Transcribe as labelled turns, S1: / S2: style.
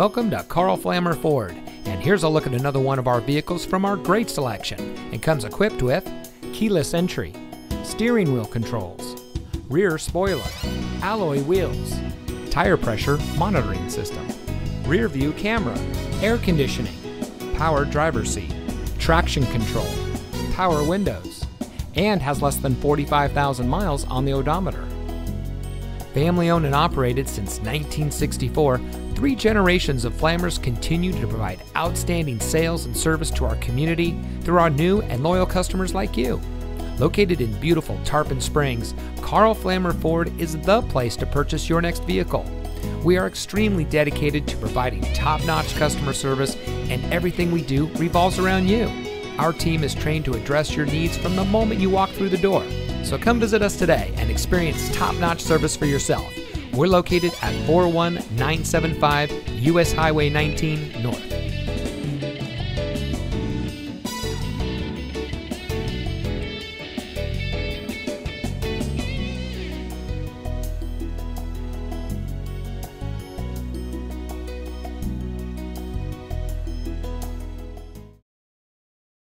S1: Welcome to Karl Flammer Ford, and here's a look at another one of our vehicles from our great selection. It comes equipped with keyless entry, steering wheel controls, rear spoiler, alloy wheels, tire pressure monitoring system, rear view camera, air conditioning, power driver's seat, traction control, power windows, and has less than 45,000 miles on the odometer. Family owned and operated since 1964, three generations of Flammers continue to provide outstanding sales and service to our community through our new and loyal customers like you. Located in beautiful Tarpon Springs, Karl Flammer Ford is the place to purchase your next vehicle. We are extremely dedicated to providing top notch customer service, and everything we do revolves around you. Our team is trained to address your needs from the moment you walk through the door. So come visit us today and experience top notch service for yourself. We're located at 41975 US Highway 19 North.